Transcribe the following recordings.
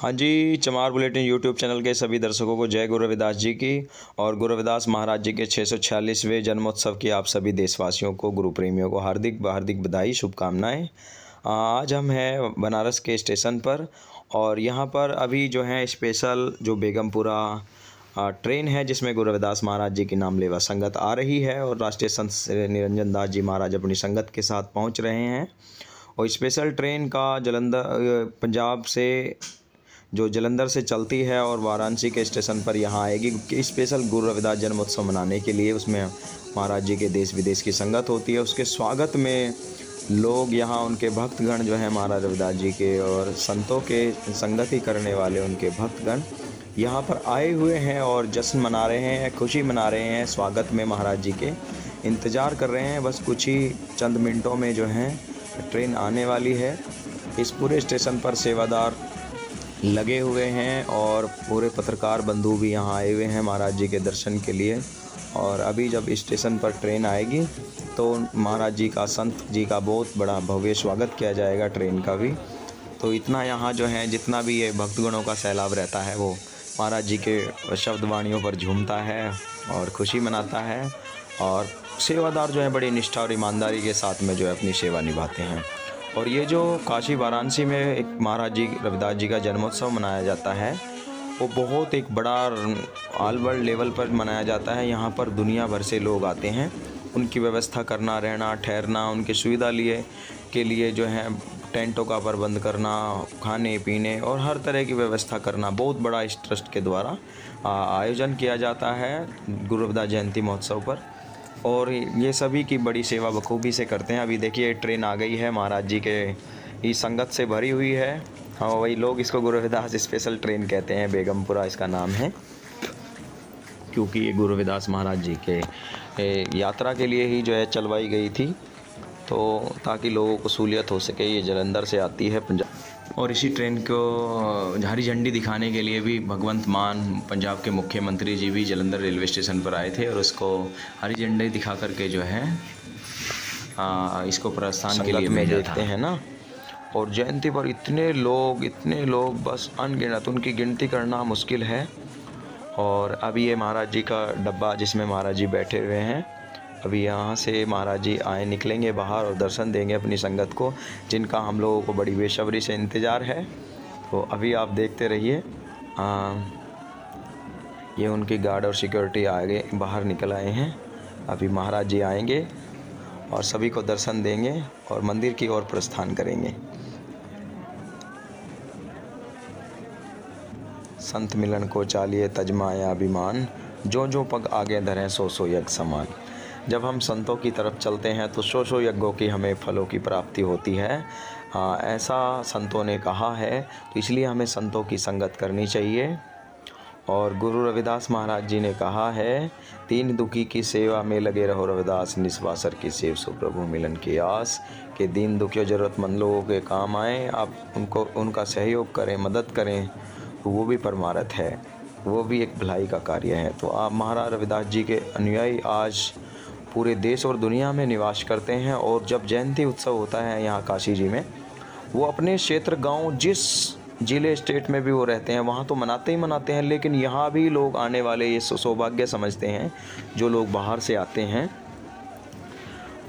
हाँ जी, चमार bulletin YouTube channel के सभी दर्शकों को जय गुरु रविदास जी की और गुरु रविदास महाराज जी के छः जन्मोत्सव की आप सभी देशवासियों को गुरु प्रेमियों को हार्दिक हार्दिक बधाई, शुभकामनाएँ। आज हम हैं बनारस के स्टेशन पर और यहाँ पर अभी जो है स्पेशल जो बेगमपुरा ट्रेन है जिसमें गुरु रविदास महाराज जी की नाम लेवा संगत आ रही है और राष्ट्रीय संत निरंजन दास जी महाराज अपनी संगत के साथ पहुँच रहे हैं। और स्पेशल ट्रेन का जलंधर, पंजाब से जो जलंधर से चलती है और वाराणसी के स्टेशन पर यहाँ आएगी स्पेशल गुरु रविदास जन्मोत्सव मनाने के लिए उसमें महाराज जी के देश विदेश की संगत होती है। उसके स्वागत में लोग यहाँ उनके भक्तगण जो है महाराज रविदास जी के और संतों के संगति करने वाले उनके भक्तगण यहाँ पर आए हुए हैं और जश्न मना रहे हैं, खुशी मना रहे हैं, स्वागत में महाराज जी के इंतज़ार कर रहे हैं। बस कुछ ही चंद मिनटों में जो है, ट्रेन आने वाली है। इस पूरे स्टेशन पर सेवादार लगे हुए हैं और पूरे पत्रकार बंधु भी यहाँ आए हुए हैं महाराज जी के दर्शन के लिए। और अभी जब स्टेशन पर ट्रेन आएगी तो महाराज जी का, संत जी का बहुत बड़ा भव्य स्वागत किया जाएगा ट्रेन का भी। तो इतना यहाँ जो है, जितना भी ये भक्तगणों का सैलाब रहता है, वो महाराज जी के शब्द वाणियों पर झूमता है और खुशी मनाता है। और सेवादार जो है, बड़ी निष्ठा और ईमानदारी के साथ में जो है, अपनी सेवा निभाते हैं। और ये जो काशी वाराणसी में एक महाराज जी, रविदास जी का जन्मोत्सव मनाया जाता है, वो बहुत एक बड़ा ऑल वर्ल्ड लेवल पर मनाया जाता है। यहाँ पर दुनिया भर से लोग आते हैं, उनकी व्यवस्था करना, रहना, ठहरना, उनकी सुविधा लिए, के लिए जो है टेंटों का प्रबंध करना, खाने, पीने और हर तरह की व्यवस्था करना, बहुत बड़ा इस ट्रस्ट के द्वारा आयोजन किया जाता है गुरु रविदास जयंती महोत्सव पर। और ये सभी की बड़ी सेवा बखूबी से करते हैं। अभी देखिए, ट्रेन आ गई है महाराज जी के। इस संगत से भरी हुई है। हाँ वही लोग इसको गुरु रविदास स्पेशल ट्रेन कहते हैं। बेगमपुरा इसका नाम है। क्योंकि ये गुरु रविदास महाराज जी के यात्रा के लिए ही जो है, चलवाई गई थी। तो ताकि लोगों को सहूलियत हो सके, ये जलंधर से आती है पंजाब और इसी ट्रेन को हरी झंडी दिखाने के लिए भी भगवंत मान पंजाब के मुख्यमंत्री जी भी जलंधर रेलवे स्टेशन पर आए थे और उसको हरी झंडी दिखा करके जो है आ, इसको प्रस्थान के लिए में देखते हैं ना। और जयंती पर इतने लोग इतने लोग बस अनगिनत उनकी गिनती करना मुश्किल है। और अभी ये महाराज जी का डब्बा जिसमें महाराज जी बैठे हुए हैं अभी यहाँ से महाराज जी आए, निकलेंगे बाहर और दर्शन देंगे अपनी संगत को, जिनका हम लोगों को बड़ी बेशब्री से इंतज़ार है। तो अभी आप देखते रहिए। ये उनकी गार्ड और सिक्योरिटी आगे बाहर निकल आए हैं। अभी महाराज जी आएँगे और सभी को दर्शन देंगे और मंदिर की ओर प्रस्थान करेंगे। संत मिलन को चालिए तजमाया अभिमान। जो जो पग आगे धरें सो सो यज्ञ समान जब हम संतों की तरफ़ चलते हैं तो शो शो यज्ञों की हमें फलों की प्राप्ति होती है। हाँ ऐसा संतों ने कहा है तो इसलिए हमें संतों की संगत करनी चाहिए। और गुरु रविदास महाराज जी ने कहा है, तीन दुखी की सेवा में लगे रहो रविदास, निस्वासर की सेव सुप्रभु मिलन की आस। के दीन दुखियों ज़रूरतमंद लोगों के काम आए, आप उनको, उनका सहयोग करें, मदद करें तो वो भी परमारत है। वो भी एक भलाई का कार्य है। तो आप महाराज रविदास जी के अनुयायी आज पूरे देश और दुनिया में निवास करते हैं और जब जयंती उत्सव होता है यहाँ काशी जी में, वो अपने क्षेत्र गाँव जिस ज़िले स्टेट में भी वो रहते हैं, वहाँ तो मनाते ही मनाते हैं, लेकिन यहाँ भी लोग आने वाले ये सौभाग्य समझते हैं, जो लोग बाहर से आते हैं,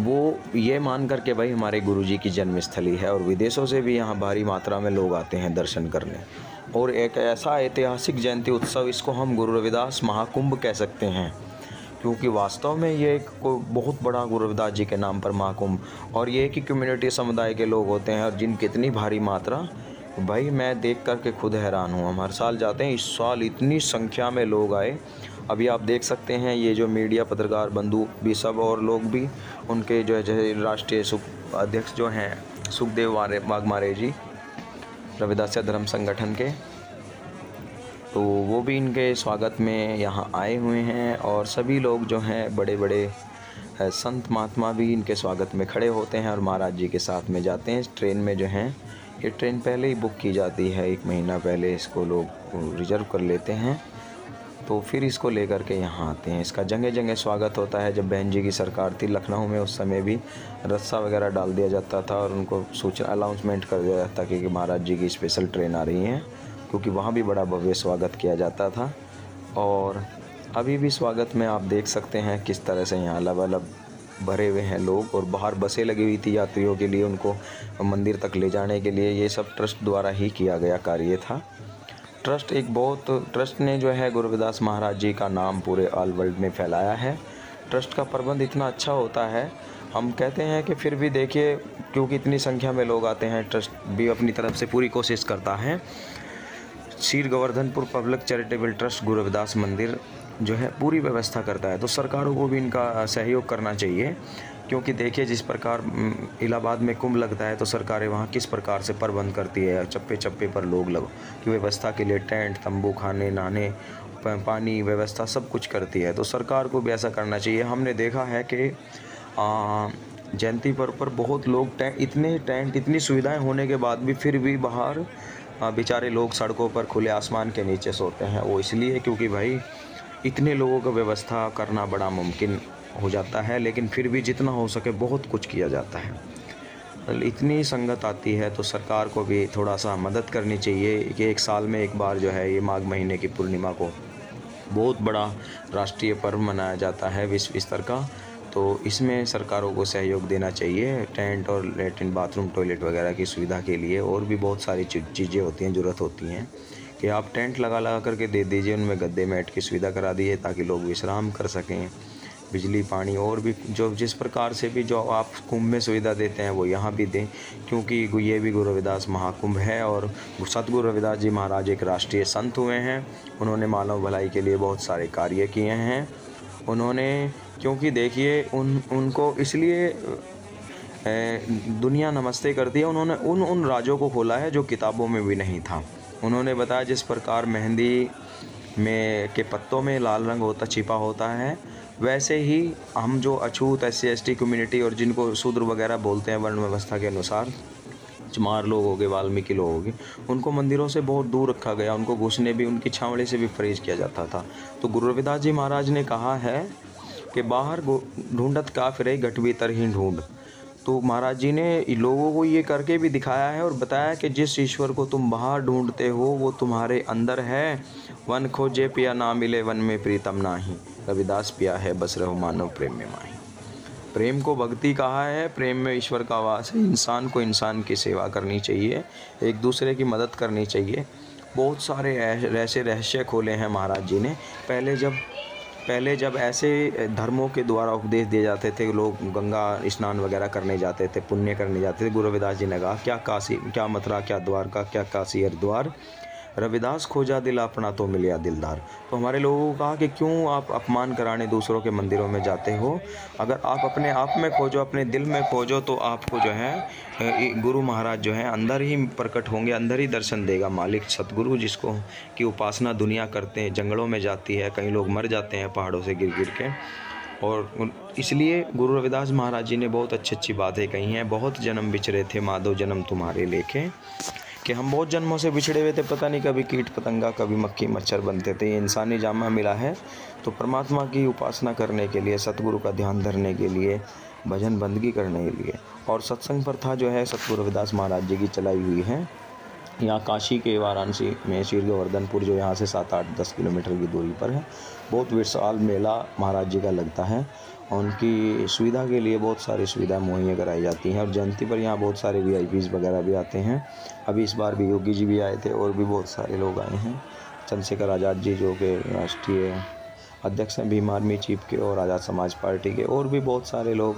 वो ये मान कर के भाई हमारे गुरु जी की जन्मस्थली है और विदेशों से भी यहाँ भारी मात्रा में लोग आते हैं दर्शन करने। और एक ऐसा ऐतिहासिक जयंती उत्सव इसको हम गुरु रविदास महाकुंभ कह सकते हैं। क्योंकि वास्तव में ये एक बहुत बड़ा गुरु रविदास जी के नाम पर महाकुंभ, और ये कि कम्युनिटी समुदाय के लोग होते हैं, और जिनकी इतनी भारी मात्रा, भाई मैं देख कर के खुद हैरान हूँ। हम हर साल जाते हैं, इस साल इतनी संख्या में लोग आए। अभी आप देख सकते हैं, ये जो मीडिया पत्रकार बंधु भी सब और लोग भी, उनके जो है राष्ट्रीय अध्यक्ष जो हैं, सुखदेव वारे मारे जी, रविदास धर्म संगठन के। तो वो भी इनके स्वागत में यहाँ आए हुए हैं और सभी लोग जो हैं बड़े बड़े संत महात्मा भी इनके स्वागत में खड़े होते हैं और महाराज जी के साथ में जाते हैं। ट्रेन में जो हैं, ये ट्रेन पहले ही बुक की जाती है। एक महीना पहले इसको लोग रिज़र्व कर लेते हैं। तो फिर इसको लेकर के यहाँ आते हैं। इसका जगह जगह स्वागत होता है। जब बहन जी की सरकार थी लखनऊ में, उस समय भी रस्सा वगैरह डाल दिया जाता था और उनको सूचना, अनाउंसमेंट कर दिया जाता कि महाराज जी की स्पेशल ट्रेन आ रही हैं। क्योंकि वहाँ भी बड़ा भव्य स्वागत किया जाता था। और अभी भी स्वागत में आप देख सकते हैं किस तरह से यहाँ अलग अलग भरे हुए हैं लोग और बाहर बसें लगी हुई थी यात्रियों के लिए उनको मंदिर तक ले जाने के लिए। ये सब ट्रस्ट द्वारा ही किया गया कार्य था। ट्रस्ट एक बहुत, ट्रस्ट ने जो है गुरुविदास महाराज जी का नाम पूरे ऑल वर्ल्ड में फैलाया है। ट्रस्ट का प्रबंध इतना अच्छा होता है। हम कहते हैं कि फिर भी देखिए, क्योंकि इतनी संख्या में लोग आते हैं, ट्रस्ट भी अपनी तरफ़ से पूरी कोशिश करता है। Seer Goverdhanpur public charitable trust गुरुविदास मंदिर जो है पूरी व्यवस्था करता है। तो सरकारों को भी इनका सहयोग करना चाहिए, क्योंकि देखिए जिस प्रकार इलाहाबाद में कुंभ लगता है तो सरकारें वहाँ किस प्रकार से प्रबंध करती है चप्पे चप्पे पर लोग लग, की व्यवस्था के लिए टेंट, तंबू, खाने, नहाने पानी, व्यवस्था सब कुछ करती है। तो सरकार को भी ऐसा करना चाहिए। हमने देखा है कि जयंती पर्व पर बहुत लोग टेंट इतने टेंट, इतनी सुविधाएँ होने के बाद भी फिर भी बाहर बेचारे लोग सड़कों पर खुले आसमान के नीचे सोते हैं। वो इसलिए क्योंकि भाई, इतने लोगों का व्यवस्था करना बड़ा मुमकिन हो जाता है, लेकिन फिर भी जितना हो सके बहुत कुछ किया जाता है। इतनी संगत आती है तो सरकार को भी थोड़ा सा मदद करनी चाहिए कि एक साल में एक बार जो है ये माघ महीने की पूर्णिमा को बहुत बड़ा राष्ट्रीय पर्व मनाया जाता है। विश्व स्तर का तो इसमें सरकारों को सहयोग देना चाहिए, टेंट और लेटरिन बाथरूम, टॉयलेट वगैरह की सुविधा के लिए और भी बहुत सारी चीज़ें होती हैं, ज़रूरत होती हैं कि आप टेंट लगा लगा करके दे दीजिए, उनमें गद्दे मैट की सुविधा करा दीजिए ताकि लोग विश्राम कर सकें, बिजली, पानी और भी जो, जिस प्रकार से भी जो आप कुंभ में सुविधा देते हैं वो यहाँ भी दें, क्योंकि ये भी गुरु रविदास महाकुंभ है और सतगुरु रविदास जी महाराज एक राष्ट्रीय संत हुए हैं, उन्होंने मानव भलाई के लिए बहुत सारे कार्य किए हैं, उन्होंने क्योंकि देखिए, उन, उनको इसलिए दुनिया नमस्ते करती है। उन्होंने उन उन राजों को खोला है जो किताबों में भी नहीं था। उन्होंने बताया जिस प्रकार मेहंदी में, के पत्तों में लाल रंग होता, छिपा होता है, वैसे ही हम जो अछूत एस सी कम्युनिटी और जिनको शूद्र वगैरह बोलते हैं वर्ण व्यवस्था के अनुसार, चमार लोग हो गए वाल्मीकि लोग हो गए उनको मंदिरों से बहुत दूर रखा गया। उनको घुसने भी, उनकी छावड़ी से भी फरेज किया जाता था। तो गुरु रविदास जी महाराज ने कहा है कि बाहर ढूंढत का फिर घट भीतर ही ढूंढ। तो महाराज जी ने लोगों को ये करके भी दिखाया है और बताया कि जिस ईश्वर को तुम बाहर ढूंढते हो, वो तुम्हारे अंदर है। वन खोजे पिया ना मिले, वन में प्रीतम ना ही रविदास पिया है, बस रहो मानव प्रेम में माही। प्रेम को भक्ति कहा है, प्रेम में ईश्वर का वास है। इंसान को इंसान की सेवा करनी चाहिए, एक दूसरे की मदद करनी चाहिए। बहुत सारे ऐसे रहस्य खोले हैं महाराज जी ने। पहले जब पहले जब ऐसे धर्मों के द्वारा उपदेश दिए जाते थे, लोग गंगा स्नान वगैरह करने जाते थे, पुण्य करने जाते थे, गुरु रविदास जी ने कहा, क्या काशी, क्या मथुरा, क्या द्वारका, क्या काशी हरिद्वार? रविदास खोजा दिल अपना तो मिलिया दिलदार। तो हमारे लोगों को कहा कि क्यों आप अपमान कराने दूसरों के मंदिरों में जाते हो? अगर आप अपने आप में खोजो, अपने दिल में खोजो तो आपको जो है गुरु महाराज जो है, अंदर ही प्रकट होंगे, अंदर ही दर्शन देगा मालिक सतगुरु जिसको की उपासना दुनिया करते हैं, जंगलों में जाती है कई लोग मर जाते हैं पहाड़ों से गिर गिर के। और इसलिए गुरु रविदास महाराज जी ने बहुत अच्छी अच्छी बातें कही हैं, बहुत जन्म बिछड़े थे, माधव जन्म तुम्हारे लेके। कि हम बहुत जन्मों से बिछड़े हुए थे, पता नहीं कभी कीट पतंगा, कभी मक्खी, मच्छर बनते थे। ये इंसानी जामा मिला है। तो परमात्मा की उपासना करने के लिए, सतगुरु का ध्यान धरने के लिए, भजन बंदगी करने के लिए और सत्संग प्रथा जो है, सतगुरु रविदास महाराज जी की चलाई हुई है। यहाँ काशी के वाराणसी में श्री गोवर्धनपुर जो यहाँ से सात आठ दस किलोमीटर की दूरी पर है, बहुत विशाल मेला महाराज जी का लगता है उनकी सुविधा के लिए बहुत सारी सुविधा मुहैया कराई जाती हैं और जयंती पर यहाँ बहुत सारे वी वगैरह भी आते हैं। अभी इस बार भी योगी जी भी आए थे और भी बहुत सारे लोग आए हैं। चंद्रशेखर आज़ाद जी, जो कि राष्ट्रीय अध्यक्ष हैं, भीम आर्मी चीफ के और आज़ाद समाज पार्टी के और भी बहुत सारे लोग।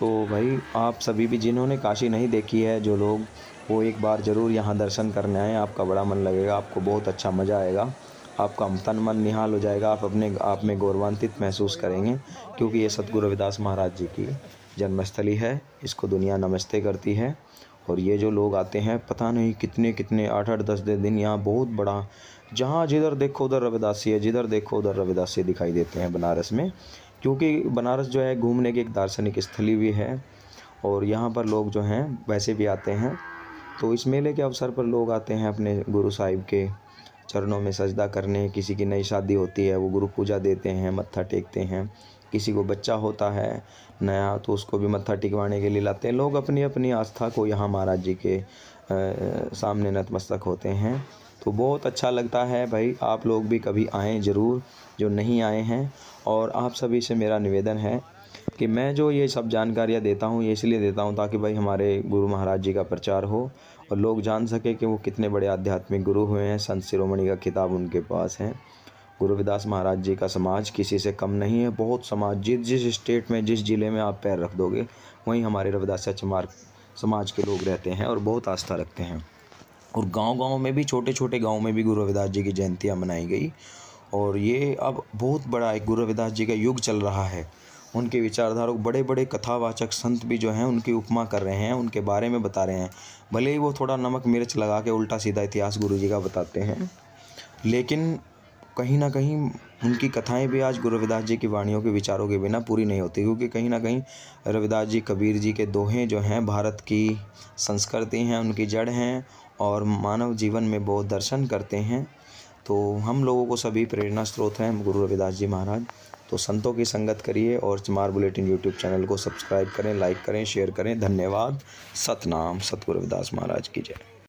तो भाई, आप सभी भी जिन्होंने काशी नहीं देखी है, जो लोग वो एक बार ज़रूर यहाँ दर्शन करने आएँ। आपका बड़ा मन लगेगा, आपको बहुत अच्छा मज़ा आएगा। आपका तन मन निहाल हो जाएगा। आप अपने, आप में गौरवान्वित महसूस करेंगे, क्योंकि ये सतगुरु रविदास महाराज जी की जन्मस्थली है। इसको दुनिया नमस्ते करती है। और ये जो लोग आते हैं, पता नहीं कितने कितने आठ आठ दस दिन यहाँ बहुत बड़ा, जहाँ जिधर देखो उधर रविदासी है, जिधर देखो उधर रविदासी दिखाई देते हैं बनारस में। क्योंकि बनारस जो है, घूमने की एक दार्शनिक स्थली भी है। और यहाँ पर लोग जो हैं, वैसे भी आते हैं। तो इस मेले के अवसर पर लोग आते हैं अपने गुरु साहिब के चरणों में सजदा करने। किसी की नई शादी होती है वो गुरु पूजा देते हैं मत्था टेकते हैं। किसी को बच्चा होता है नया तो उसको भी मत्था टिकवाने के लिए लाते हैं। लोग अपनी अपनी आस्था को यहाँ महाराज जी के आ, सामने नतमस्तक होते हैं। तो बहुत अच्छा लगता है भाई आप लोग भी कभी आएँ ज़रूर जो नहीं आए हैं। और आप सभी से मेरा निवेदन है कि मैं जो ये सब जानकारियाँ देता हूँ, ये इसलिए देता हूँ ताकि भाई हमारे गुरु महाराज जी का प्रचार हो और लोग जान सके कि वो कितने बड़े आध्यात्मिक गुरु हुए हैं। संत शिरोमणि का किताब उनके पास है। गुरु रविदास महाराज जी का समाज किसी से कम नहीं है। बहुत समाज, जिस जिस स्टेट में, जिस ज़िले में आप पैर रख दोगे, वहीं हमारे रविदास चमार समाज के लोग रहते हैं और बहुत आस्था रखते हैं। और गांव-गांव में भी, छोटे-छोटे गाँव में भी गुरु रविदास जी की जयंतियाँ मनाई गई। और ये अब बहुत बड़ा एक गुरु रविदास जी का युग चल रहा है। उनके विचारधारक बड़े बड़े कथावाचक संत भी जो हैं, उनकी उपमा कर रहे हैं, उनके बारे में बता रहे हैं। भले ही वो थोड़ा नमक मिर्च लगा के उल्टा सीधा इतिहास गुरु जी का बताते हैं, लेकिन कहीं ना कहीं उनकी कथाएँ भी आज गुरु रविदास जी की वाणियों के विचारों के बिना पूरी नहीं होती, क्योंकि कहीं ना कहीं रविदास जी कबीर जी के दोहें जो हैं, भारत की संस्कृति हैं, उनकी जड़ हैं और मानव जीवन में बहुत दर्शन करते हैं। तो हम लोगों को सभी प्रेरणा स्रोत हैं, गुरु रविदास जी महाराज। तो संतों की संगत करिए और चमार बुलेटिन यूट्यूब चैनल को सब्सक्राइब करें लाइक करें शेयर करें। धन्यवाद। सतनाम। सतगुरु रविदास महाराज की जय।